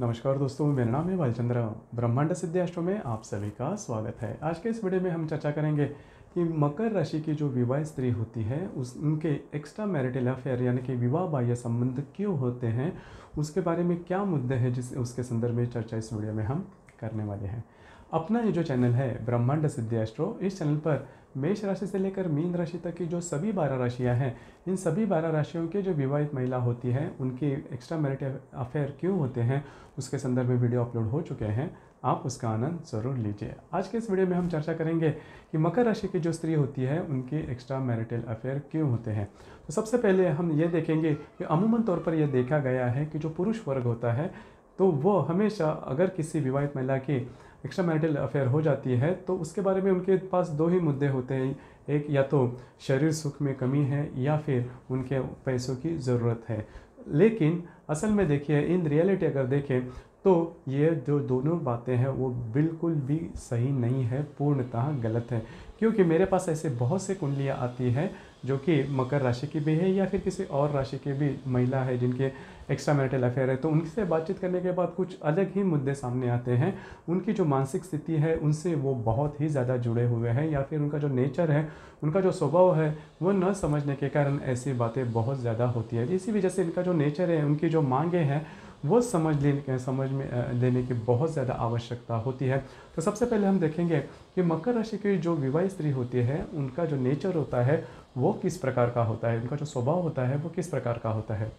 नमस्कार दोस्तों, मेरा नाम है भालचंद्र ब्रह्मांड सिद्धि अष्टो में आप सभी का स्वागत है। आज के इस वीडियो में हम चर्चा करेंगे कि मकर राशि की जो विवाह स्त्री होती है, उस, उनके एक्स्ट्रा मैरिटल अफेयर यानी कि विवाह बाह्य संबंध क्यों होते हैं, उसके बारे में क्या मुद्दे हैं जिस, उसके संदर्भ में चर्चा इस वीडियो में हम करने वाले हैं। अपना ये जो चैनल है, ब्रह्मांड सिद्धि एस्ट्रो इस चैनल पर मेष राशि से लेकर मीन राशि तक की जो सभी बारह राशियाँ हैं, इन सभी बारह राशियों के जो विवाहित महिला होती है, उनकी एक्स्ट्रा मैरिट अफेयर क्यों होते हैं, उसके संदर्भ में वीडियो अपलोड हो चुके हैं। आप उसका आनंद ज़रूर लीजिए। आज के इस वीडियो में हम चर्चा करेंगे कि मकर राशि की जो स्त्री होती है, उनकी एक्स्ट्रा मैरिटल अफेयर क्यों होते हैं। तो सबसे पहले हम ये देखेंगे कि अमूमन तौर पर यह देखा गया है कि जो पुरुष वर्ग होता है तो वो हमेशा अगर किसी विवाहित महिला की एक्स्ट्रा मैरिटल अफेयर हो जाती है तो उसके बारे में उनके पास दो ही मुद्दे होते हैं। एक, या तो शरीर सुख में कमी है, या फिर उनके पैसों की ज़रूरत है। लेकिन असल में देखिए, इन रियलिटी अगर देखें तो ये जो दोनों बातें हैं, वो बिल्कुल भी सही नहीं है, पूर्णतः गलत है। क्योंकि मेरे पास ऐसे बहुत से कुंडलियाँ आती हैं, जो कि मकर राशि की भी है या फिर किसी और राशि की भी महिला है जिनके एक्स्ट्रा मैरिटल अफेयर है। तो उनसे बातचीत करने के बाद कुछ अलग ही मुद्दे सामने आते हैं। उनकी जो मानसिक स्थिति है, उनसे वो बहुत ही ज़्यादा जुड़े हुए हैं या फिर उनका जो नेचर है, उनका जो स्वभाव है, वो न समझने के कारण ऐसी बातें बहुत ज़्यादा होती है। इसी वजह से इनका जो नेचर है, उनकी जो मांगे हैं वो समझ लेने समझ में लेने की बहुत ज़्यादा आवश्यकता होती है। तो सबसे पहले हम देखेंगे कि मकर राशि की जो विवाह स्त्री होती है, उनका जो नेचर होता है, वो किस प्रकार का होता है? उनका जो स्वभाव होता है, वो किस प्रकार का होता है?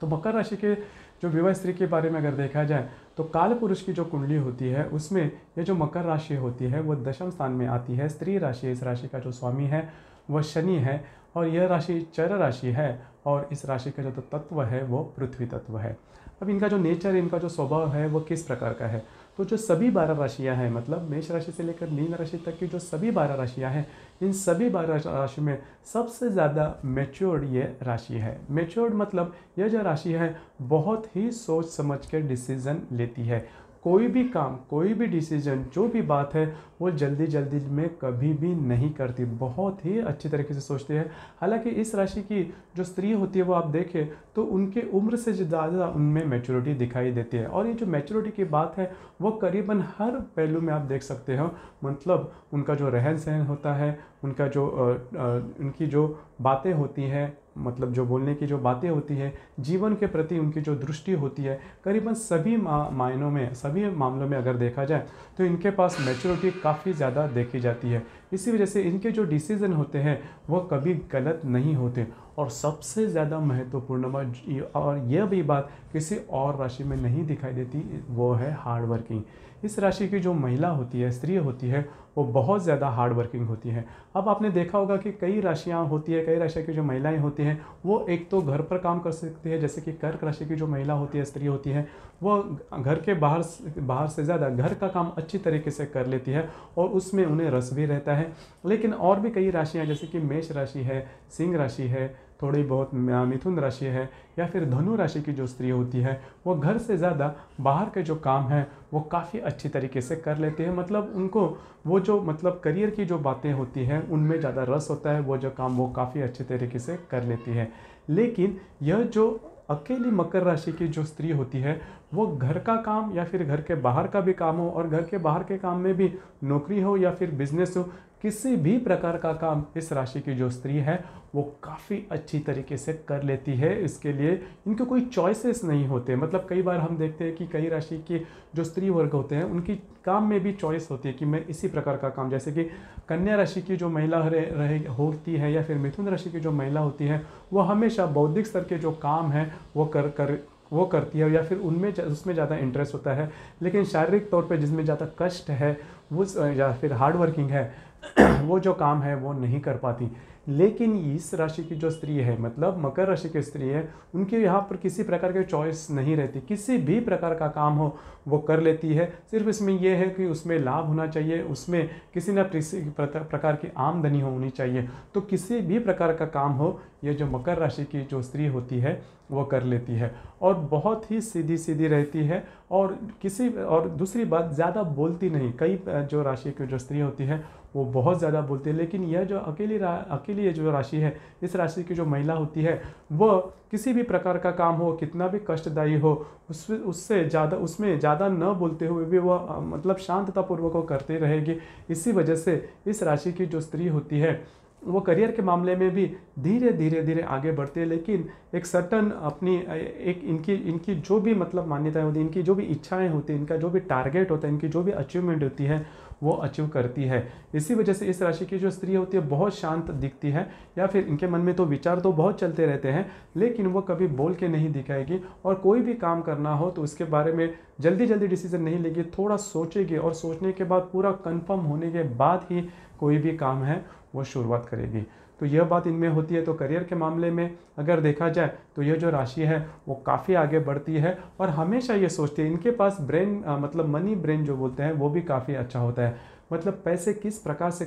तो मकर राशि के जो विवाह स्त्री के बारे में अगर देखा जाए तो काल पुरुष की जो कुंडली होती है, उसमें ये जो मकर राशि होती है, वो दशम स्थान में आती है। स्त्री राशि, इस राशि का जो स्वामी है, वह शनि है और यह राशि चर राशि है। और इस राशि का जो तो तत्व है, वो पृथ्वी तत्व है। अब इनका जो नेचर इनका जो स्वभाव है, वो किस प्रकार का है? तो जो सभी बारह राशियाँ हैं मतलब मेष राशि से लेकर मीन राशि तक की जो सभी बारह राशियाँ हैं, इन सभी बारह राशि में सबसे ज़्यादा मेच्योर्ड ये राशि है। मेच्योर्ड मतलब यह जो राशि है, बहुत ही सोच समझ के डिसीज़न लेती है। कोई भी काम, कोई भी डिसीज़न जो भी बात है वो जल्दी जल्दी में कभी भी नहीं करती। बहुत ही अच्छी तरीके से सोचती है। हालाँकि इस राशि की जो स्त्री होती है वो आप देखें तो उनके उम्र से ज़्यादा उनमें मैच्योरिटी दिखाई देती है। और ये जो मैच्योरिटी की बात है वो करीबन हर पहलू में आप देख सकते हो। मतलब उनका जो रहन सहन होता है उनका जो आ, आ, उनकी जो बातें होती हैं मतलब जो बोलने की जो बातें होती है जीवन के प्रति उनकी जो दृष्टि होती है करीबन सभी मायनों में सभी मामलों में अगर देखा जाए तो इनके पास मैच्योरिटी काफ़ी ज़्यादा देखी जाती है। इसी वजह से इनके जो डिसीज़न होते हैं, वो कभी गलत नहीं होते। और सबसे ज़्यादा महत्वपूर्ण बात और यह भी बात किसी और राशि में नहीं दिखाई देती, वो है हार्ड वर्किंग इस राशि की जो महिला होती है, स्त्री होती है, वो बहुत ज़्यादा हार्ड वर्किंग होती है। अब आपने देखा होगा कि कई राशियाँ होती है, कई राशि की जो महिलाएँ होती हैं, वो एक तो घर पर काम कर सकती है, जैसे कि कर्क राशि की जो महिला होती है, स्त्री होती है, वो घर के बाहर बाहर से ज़्यादा घर का काम अच्छी तरीके से कर लेती है और उसमें उन्हें रस भी रहता है। लेकिन और भी कई राशियाँ, जैसे कि मेष राशि है, सिंह राशि है थोड़ी बहुत मिथुन राशि है या फिर धनु राशि की जो स्त्री होती है, वो घर से ज़्यादा बाहर के जो काम है, वो काफ़ी अच्छी तरीके से कर लेते हैं। मतलब उनको वो जो मतलब करियर की जो बातें होती हैं, उनमें ज़्यादा रस होता है, वो जो काम वो काफ़ी अच्छे तरीके से कर लेती है। लेकिन यह जो अकेली मकर राशि की जो स्त्री होती है, वो घर का काम या फिर घर के बाहर का भी काम हो और घर के बाहर के काम में भी नौकरी हो या फिर बिज़नेस हो किसी भी प्रकार का काम इस राशि की जो स्त्री है वो काफ़ी अच्छी तरीके से कर लेती है। इसके लिए इनके कोई चॉइसेस नहीं होते। मतलब कई बार हम देखते हैं कि कई राशि के जो स्त्री वर्ग होते हैं उनकी काम में भी चॉइस होती है कि मैं इसी प्रकार का काम जैसे कि कन्या राशि की जो महिला रहे, रहे होती है या फिर मिथुन राशि की जो महिला होती है वो हमेशा बौद्धिक स्तर के जो काम है वो कर कर वो करती है या फिर उनमें उसमें ज़्यादा इंटरेस्ट होता है। लेकिन शारीरिक तौर पे जिसमें ज़्यादा कष्ट है वो या फिर हार्ड वर्किंग है वो जो काम है, वो नहीं कर पाती। लेकिन इस राशि की जो स्त्री है मतलब मकर राशि की स्त्री है, उनके यहाँ पर किसी प्रकार के चॉइस नहीं रहती। किसी भी प्रकार का काम हो, वो कर लेती है। सिर्फ़ इसमें यह है कि उसमें लाभ होना चाहिए, उसमें किसी न किसी प्रकार की आमदनी होनी चाहिए। तो किसी भी प्रकार का काम हो, ये जो मकर राशि की जो स्त्री होती है वो कर लेती है और बहुत ही सीधी सीधी रहती है और किसी और दूसरी बात, ज़्यादा बोलती नहीं। कई जो राशि की जो स्त्री होती है, वो बहुत ज़्यादा बोलती है, लेकिन यह जो अकेली रा, अकेली ये जो राशि है, इस राशि की जो महिला होती है वह किसी भी प्रकार का काम हो, कितना भी कष्टदायी हो, उस, उससे ज़्यादा, उसमें ज़्यादा न बोलते हुए भी वह मतलब शांततापूर्वक वो करती रहेगी। इसी वजह से इस राशि की जो स्त्री होती है वो करियर के मामले में भी धीरे धीरे धीरे आगे बढ़ते हैं, लेकिन एक सर्टन अपनी, एक इनकी इनकी जो भी मतलब मान्यताएँ होती हैं, इनकी जो भी इच्छाएँ होती हैं, इनका जो भी टारगेट होता है, इनकी जो भी अचीवमेंट होती है, वो अचीव करती है। इसी वजह से इस राशि की जो स्त्री होती है, बहुत शांत दिखती है, या फिर इनके मन में तो विचार तो बहुत चलते रहते हैं, लेकिन वो कभी बोल के नहीं दिखाएगी, और कोई भी काम करना हो तो उसके बारे में जल्दी जल्दी डिसीज़न नहीं लेगी, थोड़ा सोचेगी, और सोचने के बाद पूरा कन्फर्म होने के बाद ही कोई भी काम है, वो शुरुआत करेगी। तो यह बात इनमें होती है तो करियर के मामले में अगर देखा जाए तो यह जो राशि है, वो काफ़ी आगे बढ़ती है और हमेशा ये सोचती है, इनके पास ब्रेन मतलब मनी ब्रेन जो बोलते हैं, वो भी काफ़ी अच्छा होता है। मतलब पैसे किस प्रकार से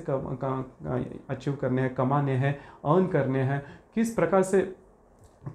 अचीव करने हैं, कमाने हैं अर्न करने हैं, किस प्रकार से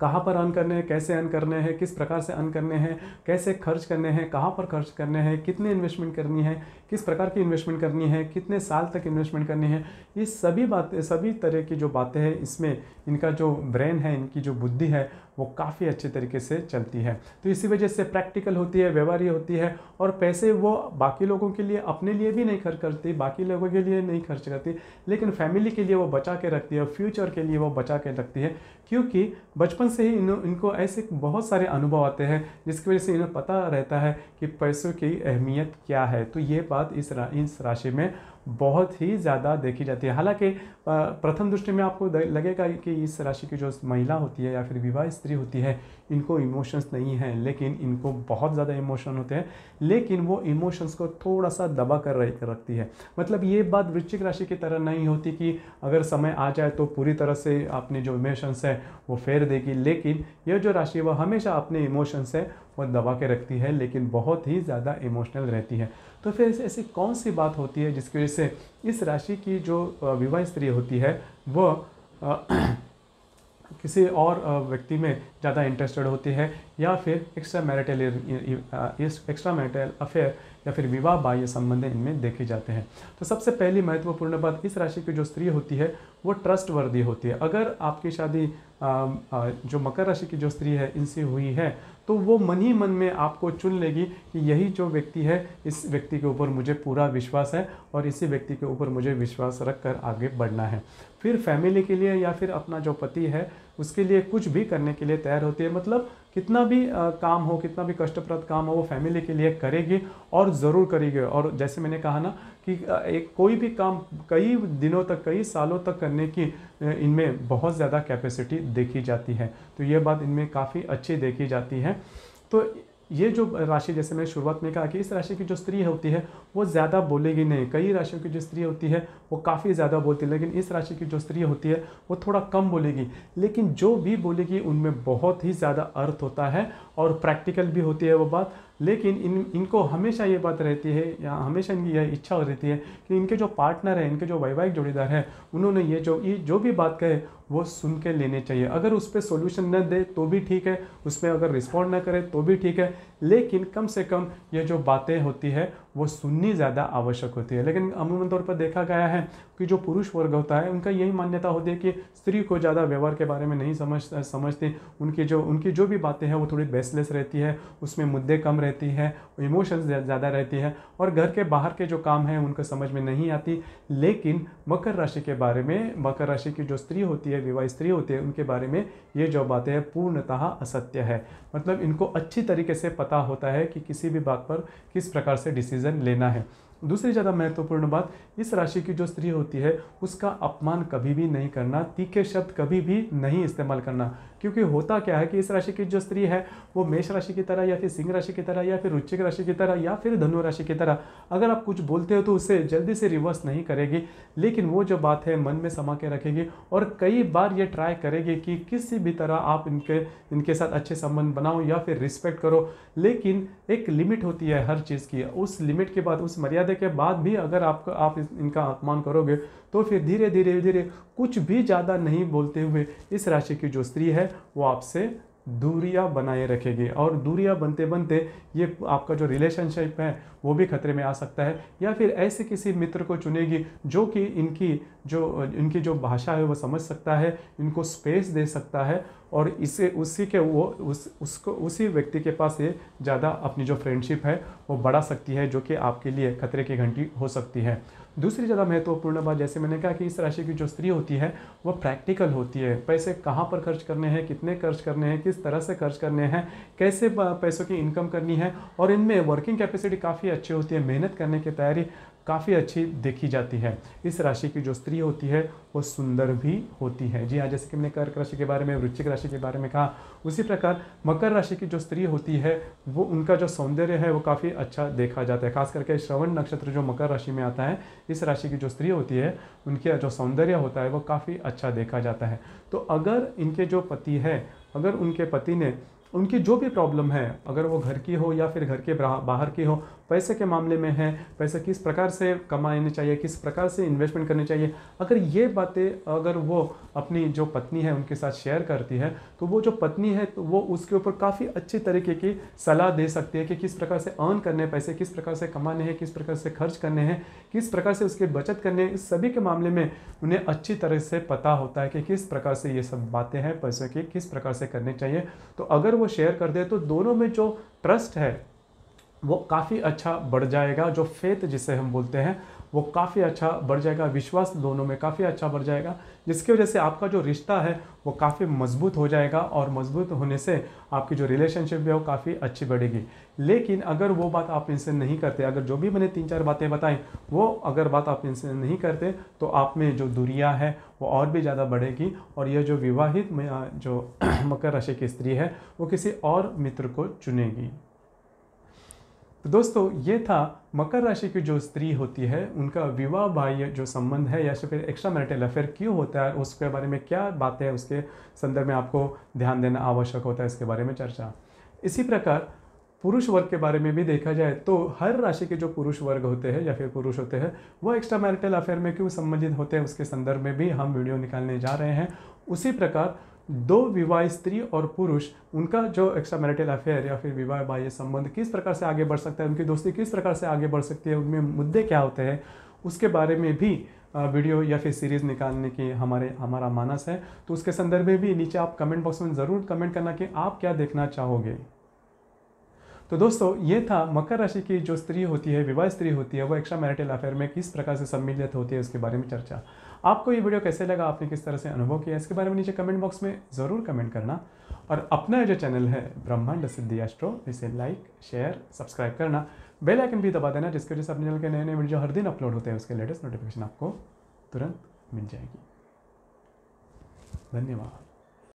कहाँ पर अन करने हैं, कैसे अन करने हैं, किस प्रकार से अन करने हैं, कैसे खर्च करने हैं, कहाँ पर खर्च करने हैं, कितने इन्वेस्टमेंट करनी है, किस प्रकार की इन्वेस्टमेंट करनी है, कितने साल तक इन्वेस्टमेंट करनी है, ये सभी बातें, सभी तरह की जो बातें हैं, इसमें इनका जो ब्रेन है, इनकी जो बुद्धि है वो काफ़ी अच्छे तरीके से चलती है। तो इसी वजह से प्रैक्टिकल होती है व्यवहारिक होती है और पैसे वो बाकी लोगों के लिए अपने लिए भी नहीं खर्च करती बाकी लोगों के लिए नहीं खर्च करती लेकिन फैमिली के लिए वो बचा के रखती है फ्यूचर के लिए वो बचा के रखती है। क्योंकि बचपन से ही इन, इनको ऐसे बहुत सारे अनुभव आते हैं जिसकी वजह से इन्हें पता रहता है कि पैसों की अहमियत क्या है। तो ये बात इस रा, इस राशि में बहुत ही ज़्यादा देखी जाती है। हालाँकि प्रथम दृष्टि में आपको लगेगा कि इस राशि की जो महिला होती है या फिर विवाह स्त्री होती है, इनको इमोशंस नहीं हैं, लेकिन इनको बहुत ज़्यादा इमोशन होते हैं, लेकिन वो इमोशंस को थोड़ा सा दबा कर रखती है। मतलब ये बात वृश्चिक राशि की तरह नहीं होती कि अगर समय आ जाए तो पूरी तरह से अपने जो इमोशंस है वो फेर देगी, लेकिन यह जो राशि है वह हमेशा अपने इमोशंस है वो दबा के रखती है, लेकिन बहुत ही ज़्यादा इमोशनल रहती है। तो फिर ऐसी कौन सी बात होती है जिसकी वजह से इस राशि की जो विवाह स्त्री होती है वह किसी और व्यक्ति में ज़्यादा इंटरेस्टेड होती है, या फिर extra marital extra marital affair या फिर विवाह बाह्य संबंध इनमें देखे जाते हैं। तो सबसे पहली महत्वपूर्ण बात इस राशि की जो स्त्री होती है, वो ट्रस्ट वर्दी होती है। अगर आपकी शादी जो मकर राशि की जो स्त्री है, इनसे हुई है तो वो मन ही मन में आपको चुन लेगी कि यही जो व्यक्ति है, इस व्यक्ति के ऊपर मुझे पूरा विश्वास है और इसी व्यक्ति के ऊपर मुझे विश्वास रख कर आगे बढ़ना है। फिर फैमिली के लिए या फिर अपना जो पति है, उसके लिए कुछ भी करने के लिए तैयार होती है। मतलब कितना भी काम हो, कितना भी कष्टप्रद काम हो, वो फैमिली के लिए करेगी और ज़रूर करेगी। और जैसे मैंने कहा ना कि एक कोई भी काम कई दिनों तक, कई सालों तक करने की इनमें बहुत ज़्यादा कैपेसिटी देखी जाती है। तो ये बात इनमें काफ़ी अच्छी देखी जाती है। तो ये जो राशि, जैसे मैंने शुरुआत में कहा कि इस राशि की जो स्त्री होती है, वो ज़्यादा बोलेगी नहीं। कई राशियों की जो स्त्री होती है, वो काफ़ी ज़्यादा बोलती है, लेकिन इस राशि की जो स्त्री होती है, वो थोड़ा कम बोलेगी। लेकिन जो भी बोलेगी, उनमें बहुत ही ज़्यादा अर्थ होता है और प्रैक्टिकल भी होती है वो बात। लेकिन इन, इनको हमेशा ये बात रहती है, या हमेशा इनकी यह इच्छा रहती है कि इनके जो पार्टनर हैं, इनके जो वैवाहिक जोड़ीदार हैं, उन्होंने ये जो ये जो भी बात कहे, वो सुन के लेने चाहिए। अगर उस पर सोल्यूशन न दे तो भी ठीक है उसमें अगर रिस्पॉन्ड ना करे तो भी ठीक है, लेकिन कम से कम ये जो बातें होती है, वो सुननी ज़्यादा आवश्यक होती है। लेकिन अमूमन तौर पर देखा गया है कि जो पुरुष वर्ग होता है, उनका यही मान्यता होती है कि स्त्री को ज़्यादा व्यवहार के बारे में नहीं समझ, समझते। उनकी जो उनकी जो भी बातें हैं, वो थोड़ी बेसलेस रहती है, उसमें मुद्दे कम रहती है इमोशंस ज़्यादा रहती है और घर के बाहर के जो काम हैं, उनको समझ में नहीं आती। लेकिन मकर राशि के बारे में, मकर राशि की जो स्त्री होती है विवाह स्त्री होती है, उनके बारे में ये जो बातें हैं, पूर्णतः असत्य है। मतलब इनको अच्छी तरीके से पता होता है कि किसी भी बात पर किस प्रकार से डिसीज़न लेना है। दूसरी ज़्यादा महत्वपूर्ण बात, इस राशि की जो स्त्री होती है, उसका अपमान कभी भी नहीं करना, तीखे शब्द कभी भी नहीं इस्तेमाल करना। क्योंकि होता क्या है कि इस राशि की जो स्त्री है, वो मेष राशि की तरह या फिर सिंह राशि की तरह या फिर रुचिक राशि की तरह या फिर धनु राशि की तरह, अगर आप कुछ बोलते हो तो उसे जल्दी से रिवर्स नहीं करेगी। लेकिन वो जो बात है, मन में समा के रखेगी और कई बार ये ट्राई करेगी कि किसी भी तरह आप इनके इनके साथ अच्छे संबंध बनाओ या फिर रिस्पेक्ट करो। लेकिन एक लिमिट होती है हर चीज़ की। उस लिमिट के बाद, उस मर्यादा के बाद भी अगर आप आप इनका अपमान करोगे तो फिर धीरे धीरे धीरे कुछ भी ज़्यादा नहीं बोलते हुए इस राशि की जो स्त्री है वो आपसे दूरियाँ बनाए रखेगी। और दूरियाँ बनते बनते ये आपका जो रिलेशनशिप है, वो भी खतरे में आ सकता है। या फिर ऐसे किसी मित्र को चुनेगी जो कि इनकी जो इनकी जो भाषा है वो समझ सकता है, इनको स्पेस दे सकता है और इसे, उसी के वो, उस, उसको, उसी व्यक्ति के पास ये ज़्यादा अपनी जो फ्रेंडशिप है वो बढ़ा सकती है, जो कि आपके लिए खतरे की घंटी हो सकती है। दूसरी ज़्यादा महत्वपूर्ण बात, जैसे मैंने कहा कि इस राशि की जो स्त्री होती है, वो प्रैक्टिकल होती है। पैसे कहाँ पर खर्च करने हैं, कितने खर्च करने हैं, किस तरह से खर्च करने हैं, कैसे पैसों की इनकम करनी है, और इनमें वर्किंग कैपेसिटी काफ़ी अच्छी होती है, मेहनत करने की तैयारी। काफ़ी अच्छी देखी जाती है। इस राशि की जो स्त्री होती है, वो सुंदर भी होती है। जी हाँ जैसे कि मैंने कर्क राशि के बारे में, वृश्चिक राशि के बारे में कहा, उसी प्रकार मकर राशि की जो स्त्री होती है, वो उनका जो सौंदर्य है, वो काफ़ी अच्छा देखा जाता है। खास करके श्रवण नक्षत्र जो मकर राशि में आता है, इस राशि की जो स्त्री होती है, उनके जो सौंदर्य होता है, वो काफ़ी अच्छा देखा जाता है। तो अगर इनके जो पति है, अगर उनके पति ने उनकी जो भी प्रॉब्लम है, अगर वो घर की हो या फिर घर के बाहर की हो, पैसे के मामले में है, पैसे किस प्रकार से कमाने चाहिए, किस प्रकार से इन्वेस्टमेंट करनी चाहिए, अगर ये बातें, अगर वो अपनी जो पत्नी है उनके साथ शेयर करती है तो वो जो पत्नी है तो वो उसके ऊपर काफ़ी अच्छी तरीके की सलाह दे सकती है कि किस प्रकार से अर्न करने पैसे, किस प्रकार से कमाने हैं, किस प्रकार से खर्च करने हैं, किस प्रकार से उसके बचत करने हैं, इस सभी के मामले में उन्हें अच्छी तरह से पता होता है कि किस प्रकार से ये सब बातें हैं, पैसे की किस प्रकार से करनी चाहिए। तो अगर वो शेयर कर दे तो दोनों में जो ट्रस्ट है, वो काफ़ी अच्छा बढ़ जाएगा, जो फेथ जिसे हम बोलते हैं वो काफ़ी अच्छा बढ़ जाएगा, विश्वास दोनों में काफ़ी अच्छा बढ़ जाएगा, जिसकी वजह से आपका जो रिश्ता है वो काफ़ी मज़बूत हो जाएगा और मज़बूत होने से आपकी जो रिलेशनशिप है वो काफ़ी अच्छी बढ़ेगी। लेकिन अगर वो बात आप इनसे नहीं करते, अगर जो भी मैंने तीन चार बातें बताई, वो अगर बात आप इनसे नहीं करते तो आप में जो दूरियाँ है वो और भी ज़्यादा बढ़ेगी और यह जो विवाहित जो मकर राशि की स्त्री है, वो किसी और मित्र को चुनेगी। तो दोस्तों, ये था मकर राशि की जो स्त्री होती है, उनका विवाह बाह्य जो संबंध है, या फिर एक्स्ट्रा मैरिटल अफेयर क्यों होता है उसके बारे में क्या बातें हैं, उसके संदर्भ में आपको ध्यान देना आवश्यक होता है, इसके बारे में चर्चा। इसी प्रकार, पुरुष वर्ग के बारे में भी देखा जाए तो हर राशि के जो पुरुष वर्ग होते हैं, या फिर पुरुष होते हैं वो एक्स्ट्रा मैरिटल अफेयर में क्यों संबंधित होते हैं, उसके संदर्भ में भी हम वीडियो निकालने जा रहे हैं। उसी प्रकार दो विवाह स्त्री और पुरुष, उनका जो एक्स्ट्रा मैरिटल अफेयर या फिर विवाह बाह्य संबंध किस प्रकार से आगे बढ़ सकता है, उनकी दोस्ती किस प्रकार से आगे बढ़ सकती है, उनमें मुद्दे क्या होते हैं, उसके बारे में भी वीडियो या फिर सीरीज़ निकालने की हमारे, हमारा मानस है। तो उसके संदर्भ में भी नीचे आप कमेंट बॉक्स में ज़रूर कमेंट करना कि आप क्या देखना चाहोगे। तो दोस्तों, ये था मकर राशि की जो स्त्री होती है, विवाह स्त्री होती है, वो एक्स्ट्रा मैरिटल अफेयर में किस प्रकार से सम्मिलित होती है, उसके बारे में चर्चा। आपको ये वीडियो कैसे लगा? आपने किस तरह से अनुभव किया? इसके बारे में नीचे कमेंट बॉक्स में ज़रूर कमेंट करना। और अपना जो चैनल है, ब्रह्मांड सिद्धि एस्ट्रो इसे लाइक शेयर सब्सक्राइब करना। बेल आइकन भी दबा देना, जिसके वजह से अपने चैनल के नए नए वीडियो हर दिन अपलोड होते हैं, उसके लेटेस्ट नोटिफिकेशन आपको तुरंत मिल जाएगी। धन्यवाद।